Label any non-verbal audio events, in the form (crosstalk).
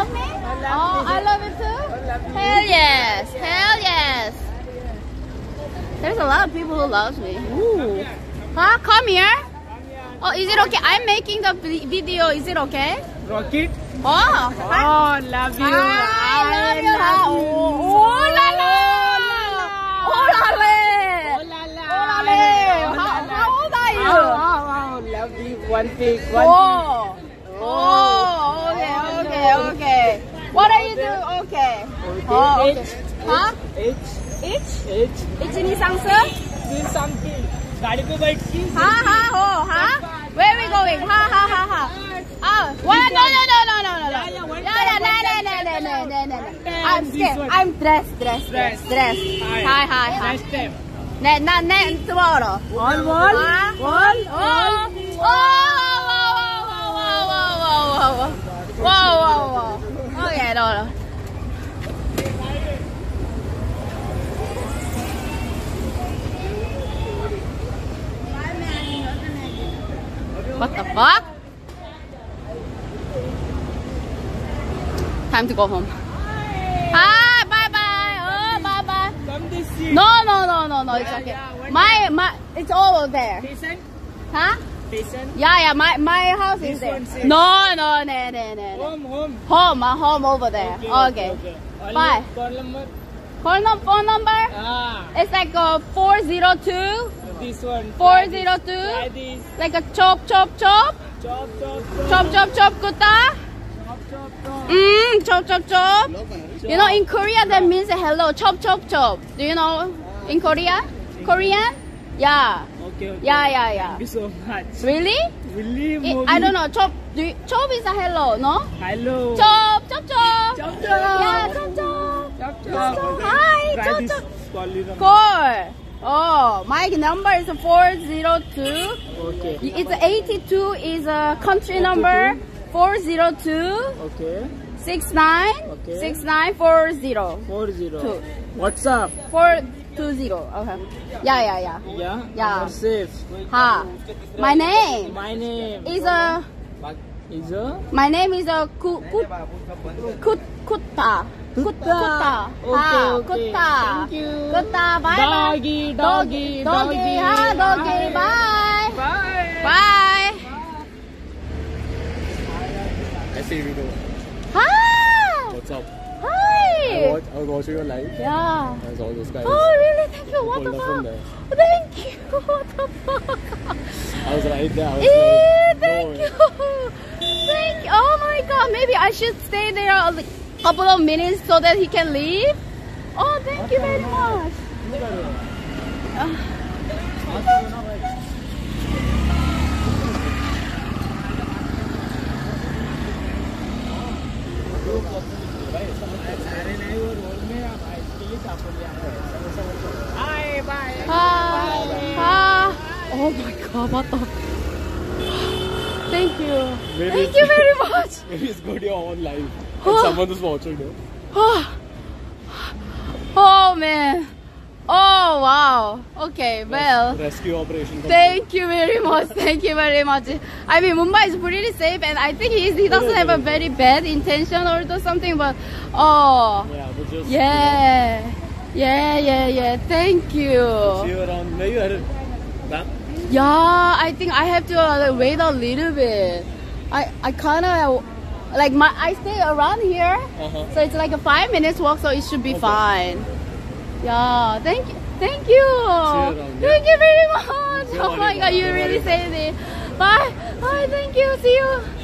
love me? Oh, I love it too. Hell yes, hell yes. There's a lot of people who loves me. Ooh. Huh? Come here. Oh, is it okay? I'm making the video. Is it okay? Rocket. Oh. Oh, love you. I love you. Oh, oh, oh la la. Oh la la. Oh la la. Oh la la. How, how old are you? Oh, oh, oh, lovely. One pig. One Oh. Oh, Okay, okay. What are you doing? Okay. Oh, okay. हाँ? H. H. H. H नहीं Sansar? Do something. गाड़ी पे बैठ के. हाँ हाँ हो हाँ. Where we going? हाँ हाँ हाँ हाँ. Oh, what? No no no no no no. Yeah yeah one time. Yeah yeah no no no no no no no. I'm scared. I'm dressed dressed dressed dressed. Hi hi hi. Next time. Ne na ne tomorrow. One one. One. Oh oh oh oh oh oh oh oh. oh, oh. Wow. có gà rồi What the fuck? Time to go home. Hi, bye bye. Oh, bye bye. No, no, no, no, no. It's okay. My, my, it's all over there. Huh? Patient. Yeah, yeah. My, my house This is there. No, no, no, no, no. Home, home. Home, my home over there. Okay. Only Bye. Call number. Phone, num- phone number? Ah, It's like uh, 402, this one. 402. Try this. Like a chop, chop, chop. Chop, chop, chop. Chop, chop, chop, kuta. Chop, chop, chop. Mm, chop, chop, chop. You know, in Korea, that means hello. Chop, chop, chop. Do you know in Korea? Korean? Yeah. Okay. Yeah, yeah, yeah. Thank you so much. Really? Really, I- I don't know. Chop, do you, chop is a hello, no? Hello. Chop, chop, chop. Chop, chop. Yeah, chop, chop. Chop, Chop, chop. Hi, chop, chop. Four. Oh, my number is 402. Okay. It's 82 is a country number. 402 Okay. 69 Okay. 6940. Four zero. Two. What's up? 420. Okay. Yeah, yeah, yeah. Yeah. Yeah. You're safe. Ha. My name My name is a is a my name is a ku, ku, kut, kutta. Kutta. Okay, Ha, okay. kutta. Thank you. Kutta. Bye. Doggy, Doggy. doggy, Doggy. doggy. Ha, doggy. Bye. Bye. Bye. I see you. Hi. What's up? I watch, I was watching your live. Yeah. I saw those guys. Oh, really? Thank you. What the fuck? Thank you. (laughs) What the fuck? I was right there. I was Eh, like, thank no you. Thank you. Oh my god. Maybe I should stay there a couple of minutes so that he can leave. Oh, thank you very much. Bye, bye. Hi. Hi. Oh my god. What the? Thank you. Maybe Thank you very (laughs) much. Maybe it's good you're on live. Oh. Someone is watching you. Oh, oh man. Wow. Okay, well. Rescue operation. Thank you very much. (laughs) Thank you very much. I mean, Mumbai is pretty safe, and I think he doesn't have a very bad intention or something, but oh, Yeah, but just yeah, yeah, yeah, yeah. Thank You you. see you around. You headed? Back? Yeah, I think I have to uh, wait a little bit. I I kind of like my I stay around here, Uh-huh. so it's like a five minutes walk, so it should be Okay. fine. Yeah, thank you, thank you, thank you very much. Oh my god, you really saved it. Bye, bye, thank you. See you.